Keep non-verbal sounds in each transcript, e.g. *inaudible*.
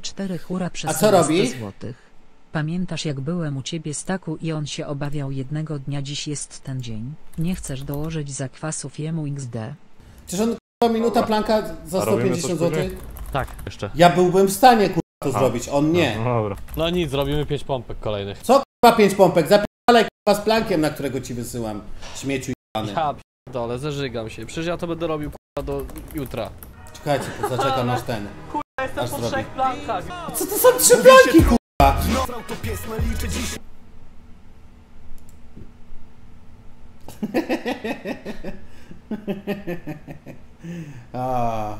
CP4 hura przez co robi? złotych. Pamiętasz jak byłem u ciebie staku i on się obawiał jednego dnia dziś jest ten dzień. Nie chcesz dołożyć zakwasów jemu XD. Czyż on k***a, minuta planka za A robimy 150 coś zł? później? Tak, jeszcze. Ja byłbym w stanie kurwa to zrobić, on nie. No dobra. No nic, zrobimy 5 pompek kolejnych. Co kurwa 5 pompek? Zapierdalaj kurwa z plankiem, na którego ci wysyłam. Śmieciu jebany. Ja dole, zażygam się. Przecież ja to będę robił k***a do jutra. Czekajcie, to zaczekam aż ten. Jestem Aż po zrobi. trzech plankach. Co to są trzy planki kurwa? *laughs* A.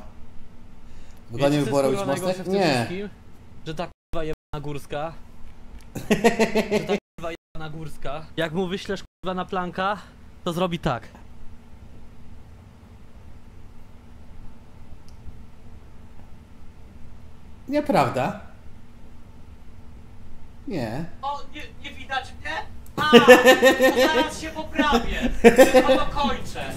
Wygodnie by było robić mostek? Nie. Że ta k***wa jebana górska. że ta *laughs* k***wa jebana górska. Jak mu wyślesz k***wa na planka, to zrobi tak. Nieprawda. Nie. O, nie, nie widać mnie? *laughs* A, to zaraz się poprawię. Tylko dokończę.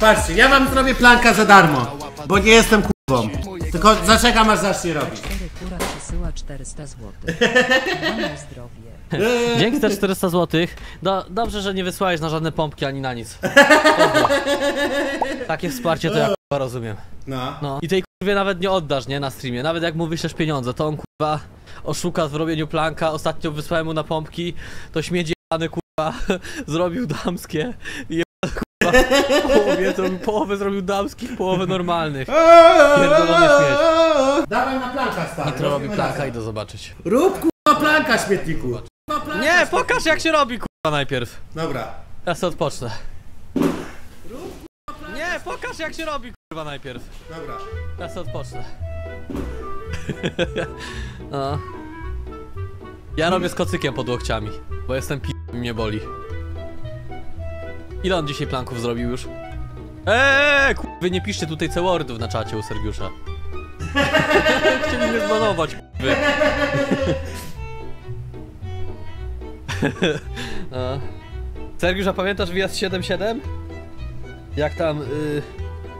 Patrzcie, ja wam zrobię planka za darmo, bo nie jestem kurwą. Tylko zaczekam aż zacznie robić. 4 hura przesyła 400 złotych. *laughs* Na zdrowie. *laughs* Dzięki za 400 zł. Do, dobrze, że nie wysłałeś na żadne pompki ani na nic. Dobra. Takie wsparcie to ja k***a rozumiem. No. No. I tej kurwie nawet nie oddasz, nie? Na streamie. Nawet jak mu wyślesz pieniądze, to on kurwa oszuka w robieniu planka. Ostatnio wysłałem mu na pompki, to śmiedzi jebany kurwa *laughs* zrobił damskie. I kurwa połowie, zrobił, połowę zrobił damskich, połowę normalnych. Pierdolony śmieć. Dawaj na planka stary. Nitro robi robimy planka, razem. idę zobaczyć. Rób kurwa planka śmietniku. Kurwa, planka, Nie, śmietniku. pokaż jak się robi kurwa najpierw. Dobra. Ja sobie odpocznę. Nie, pokaż jak się robi kurwa najpierw. Dobra. Ja sobie odpocznę. *laughs* no. Ja robię z kocykiem pod łokciami, bo jestem pi... mnie boli. Ile on dzisiaj planków zrobił już? Eee, kurwy, nie piszcie tutaj C-wordów na czacie u Sergiusza. *laughs* Chcieli mnie zbanować, kurwy. No. Sergiusz, a pamiętasz wyjazd 7-7? Jak tam y,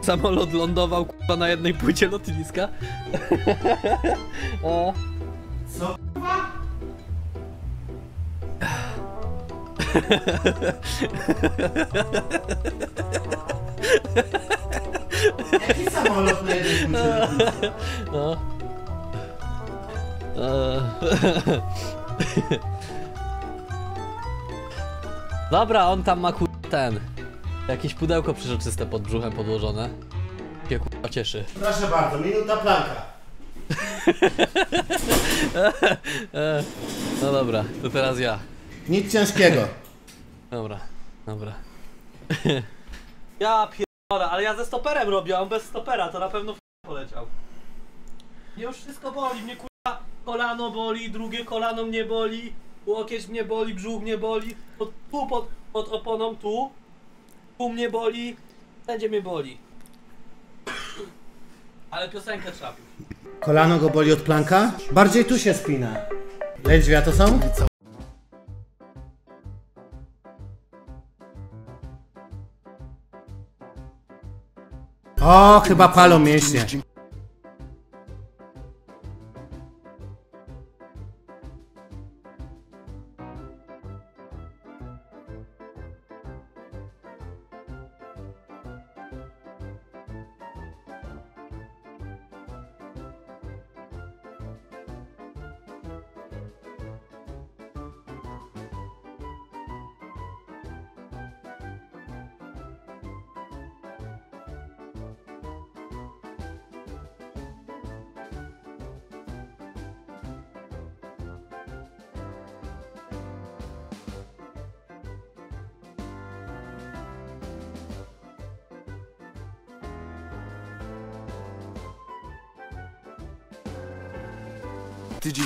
samolot lądował kurwa na jednej płycie lotniska? o. Co? Jaki samolot na jednej płycie? No. *laughs* Dobra, on tam ma kur... ten. Jakieś pudełko przeźroczyste pod brzuchem podłożone. Się kurwa cieszy. Proszę bardzo, minuta planka. No dobra, to teraz ja. Nic ciężkiego. Dobra, dobra. *laughs* Ja pierdolę, ale ja ze stoperem robię, on bez stopera, to na pewno w poleciał. Mnie już wszystko boli, mnie kurwa kolano boli, drugie kolano mnie boli, łokieć mnie boli, brzuch mnie boli, pod, tu pod, pod oponą, tu, tu mnie boli, wszędzie mnie boli. Ale piosenkę pić. Kolano go boli od planka? Bardziej tu się spina. Lędźwia to są? O, chyba palą mięśnie.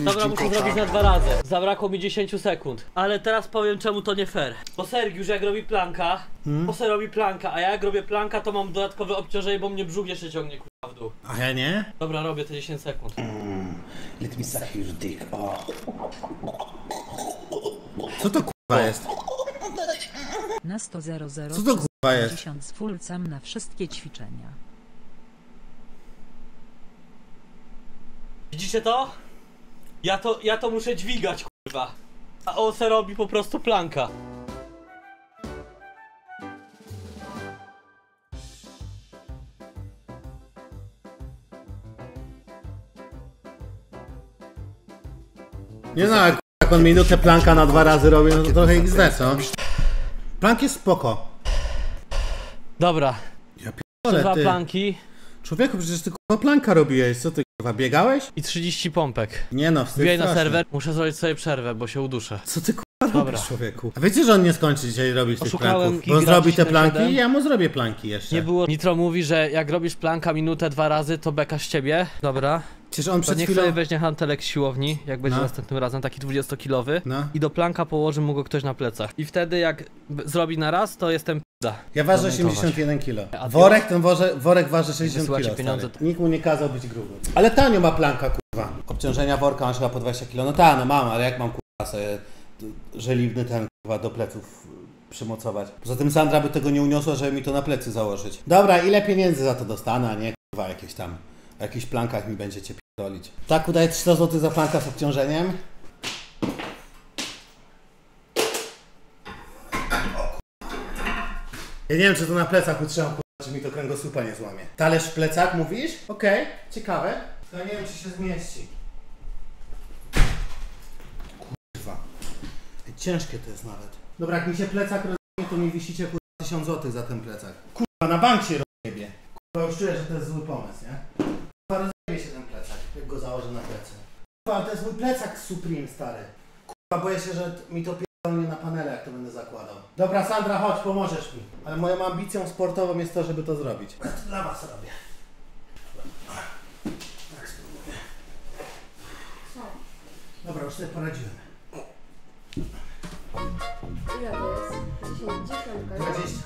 Dobra, muszę zrobić na dwa razy. Zabrakło mi 10 sekund. Ale teraz powiem czemu to nie fair. Bo Sergiusz jak robi planka, Hmm? to se robi planka, a ja jak robię planka, to mam dodatkowe obciążenie, bo mnie brzuch jeszcze ciągnie kurwa w dół. A ja nie? Dobra, robię te 10 sekund. Let me suck your dick. Co to kurwa jest? 15.00 Co to kurwa jest? 50 z fulcem na wszystkie ćwiczenia. Widzicie to? Ja to, ja to muszę dźwigać, kurwa. A on se robi po prostu planka. Nie no, jak, jak on minutę planka na dwa razy robi, no to trochę XD, co? Plank jest spoko. Dobra, Ja dwa pierdolę, ty. planki Człowieku, przecież ty kurwa planka robiłeś, co ty kurwa, biegałeś? i 30 pompek. Nie no, wstyd Wbijaj na straszny. serwer, muszę zrobić sobie przerwę, bo się uduszę. Co ty kurwa Dobra. robisz, człowieku? A wiecie, że on nie skończy dzisiaj robić tych Oszukałem planków? Bo on zrobi te 10 planki i ja mu zrobię planki jeszcze. Nie było. Nitro mówi, że jak robisz planka minutę dwa razy, to beka z ciebie. Dobra. Przecież on To przed niech chwilą... sobie weźmie hantelek z siłowni, jak będzie No. następnym razem taki 20-kilowy. No. I do planka położy mu go ktoś na plecach. I wtedy jak zrobi na raz, to jestem p***a. Ja ważę Komentować. 81 kg. Worek, ten worze, worek waży 60 Wysyłacie kg. Nikt mu nie kazał być gruby. Ale tanio ma planka, kurwa. Obciążenia worka masz chyba po 20 kg. No ta, no mam, ale jak mam kurwa sobie żeliwny ten kurwa do pleców przymocować. Poza tym Sandra by tego nie uniosła, żeby mi to na plecy założyć. Dobra, ile pieniędzy za to dostanę, a nie kurwa jakieś tam, o jakichś plankach mi będziecie pierdolić. Tak, udaje 300 zł za planka z obciążeniem. Ja nie wiem, czy to na plecach utrzymam, kurwa, czy mi to kręgosłupa nie złamie. Talerz w plecach, mówisz? Okej, ciekawe. To nie wiem, czy się zmieści. Kurwa. Ciężkie to jest nawet. Dobra, jak mi się plecak rozumie, to mi wisicie kurwa 1000 zł za ten plecak. Kurwa, na bank się rozjebie. Kurwa, już czuję, że to jest zły pomysł, nie? Kurwa, rozjebie się ten plecak, jak go założę na plecy. Kurwa, ale to jest mój plecak Supreme, stary. Kurwa, boję się, że mi to pierdolnie na panele, jak to będę. Dobra, Sandra, chodź, pomożesz mi. Ale moją ambicją sportową jest to, żeby to zrobić. Ja to dla was robię. Tak spróbuję. Dobra, już sobie poradziłem. Ile to jest? 10, 10, 20.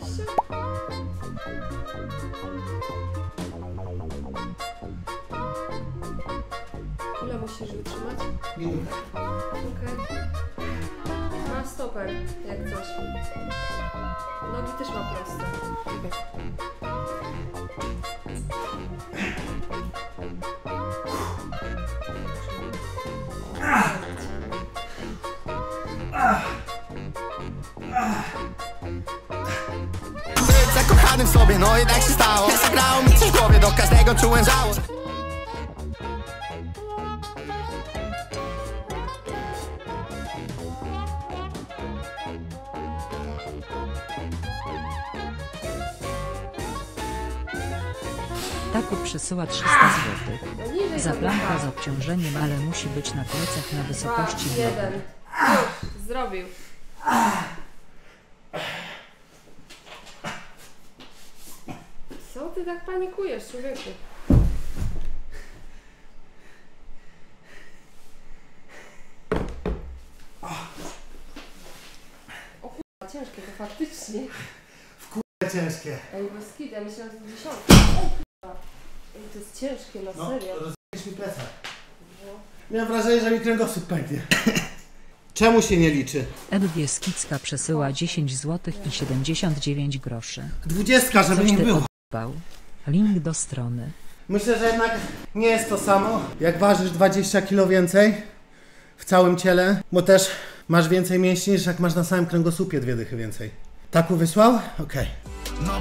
20? Ile musisz wytrzymać? Minutę. Okej. Stoper, jak coś. Nogi też ma proste. Być zakochanym w sobie, no tak się stało zagrało mi coś w głowie, do każdego czułem żałość Taku przesyła 300 zł. Niżej Za to planka dwa. z obciążeniem, ale musi być na plecach na wysokości Dwa, jeden. Już, zrobił. Co ty tak panikujesz, człowieku? O kurwa, ciężkie to faktycznie. Ciężkie. Ej, bez ja myślałam, że to dziesiątka. To jest ciężkie, na No, serio. rozumiem mi plecak. No. Miałem wrażenie, że mi kręgosłup pęknie. *laughs* Czemu się nie liczy? Edwie Skicka przesyła 10 zł i 79 groszy. Dwudziestka, żeby Coś nie było. odbał. Link do strony. Myślę, że jednak nie jest to samo, jak ważysz 20 kg więcej w całym ciele, bo też masz więcej mięśni niż jak masz na samym kręgosłupie dwie dychy więcej. Taku wysłał? Okej. No